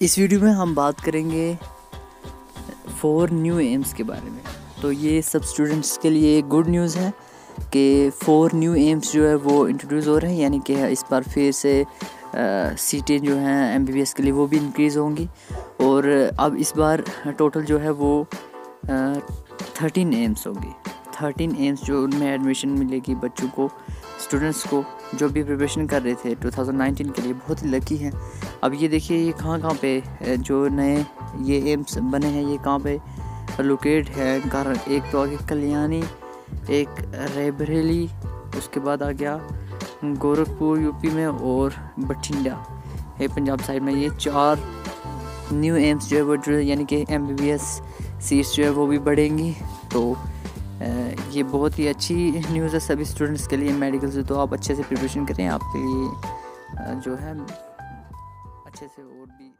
اس video میں ہم بات کریں گے فور نیو ایمز کے بارے میں۔ تو یہ سب اسٹوڈنٹس کے لیے گڈ نیوز ہے کہ فور نیو ایمز جو ہے وہ انٹروڈیوس ہو رہے ہیں یعنی کہ اس بار پھر سے سیٹیں جو ہیں ایم بی بی ایس کے لیے وہ بھی انکریز ہوں گی۔ اور اب اس بار ٹوٹل جو ہے وہ تھرٹین ایمس ہوں گی۔ تھرٹین ایمس جو ان میں ایڈمیشن ملے گی بچوں کو اسٹوڈنٹس کو، جو بھی پریپریشن کر رہے تھے ٹو تھاؤزنڈ نائنٹین کے لیے، بہت ہی لکی ہیں۔ اب یہ دیکھیے، یہ کہاں کہاں پہ جو نئے یہ ایمس بنے ہیں، یہ کہاں پہ لوکیٹ ہے ایک تو آگے کلیانی، ایک ریبریلی، اس کے بعد آ گیا گورکھپور، یو پی میں اور بٹھنڈا۔ ہے پنجاب سائڈ میں یہ چار نیو ایمس جو ہے وہ جو یعنی کہ M B B S seats جو ہے وہ بھی بڑھیں گی۔ تو یہ بہت ہی اچھی نیوز ہے سبھی اسٹوڈنٹس کے لیے میڈیکل سے، تو آپ اچھے سے پریپریشن کریں، آپ کے لیے جو ہے، اچھے سے اور بھی